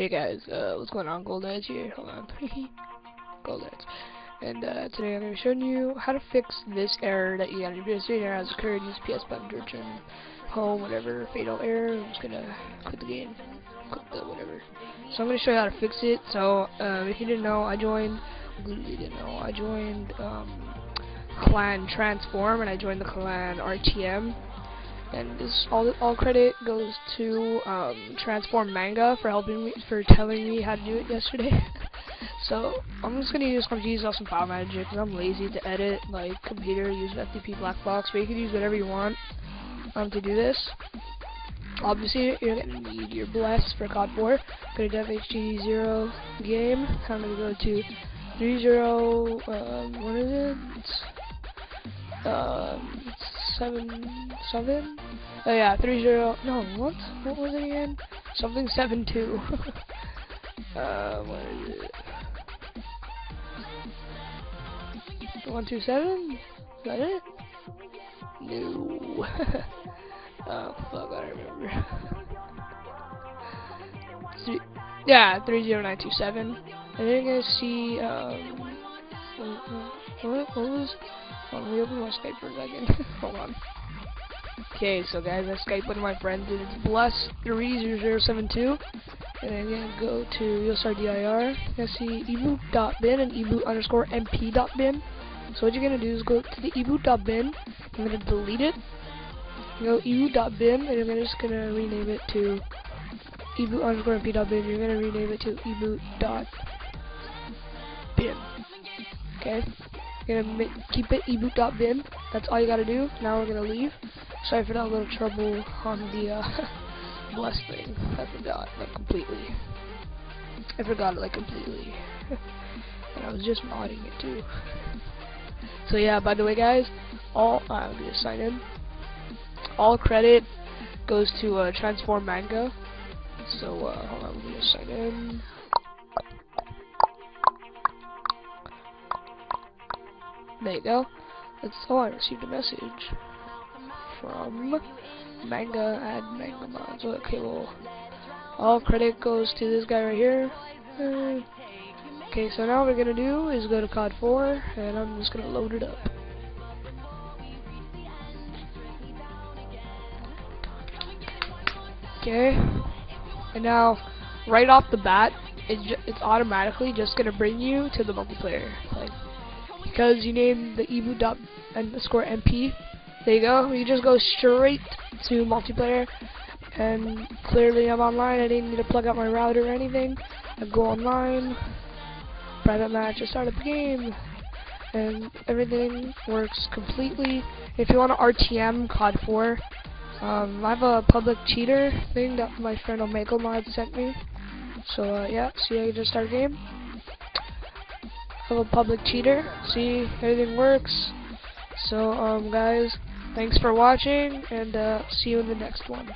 Hey guys, uh, what's going on? Gold Edge here. Hold on. Gold Edge. And uh, today I'm going to be showing you how to fix this error that you got in your error has occurred. Use PS button to return home, whatever, fatal error. I'm just going to quit the game. Quit the whatever. So I'm going to show you how to fix it. So uh, if you didn't know, I joined, literally didn't know, I joined um, Clan Transform and I joined the Clan RTM and this all all credit goes to um, Transform Manga for helping me for telling me how to do it yesterday. so I'm just gonna use I'm gonna use some file manager because I'm lazy to edit like computer use FTP black box, but you can use whatever you want um, to do this. Obviously, you're gonna need your bless for COD 4. Go to DevHD0 game. I'm gonna go to 30. Um, what is it? Um, seven seven. Oh yeah, three zero. No, what? What was it again? Something seven two. uh, what is it? One two seven. Is that it? No. oh fuck, I remember. Three, yeah, three zero nine two seven. Then you're gonna see um. What, what was? Let me open my Skype for a second. Hold on. Okay, so guys, I Skype of my friends, and it's bless3072. And then gonna go to you'll. You're gonna see eboot.bin and eboot underscore mp.bin. So what you're gonna do is go to the eboot.bin. I'm gonna delete it. Go eboot.bin, and I'm just gonna rename it to eboot underscore mp.bin. You're gonna rename it to eboot.bin. Okay. Gonna keep it eboot.bin. That's all you gotta do. Now we're gonna leave. Sorry for that little trouble on the uh, bless thing. I forgot like completely. I forgot it like completely. and I was just modding it too. So yeah, by the way guys, all uh, I'm gonna sign in. All credit goes to uh, Transform Manga. So uh, hold on, let just sign in. There you go. That's all I received a message from Manga and Manga Mods. Okay, well, all credit goes to this guy right here. Okay, so now what we're gonna do is go to COD 4, and I'm just gonna load it up. Okay, and now, right off the bat, it's, it's automatically just gonna bring you to the multiplayer. Like, because you named the eboot dot underscore mp. There you go. You just go straight to multiplayer, and clearly I'm online. I didn't need to plug out my router or anything. I go online, private match, I start up the game, and everything works completely. If you want to RTM COD 4, um, I have a public cheater thing that my friend Omegle Mod sent me. So uh, yeah, see how you just start a game a public cheater. See, everything works. So, um, guys, thanks for watching, and uh, see you in the next one.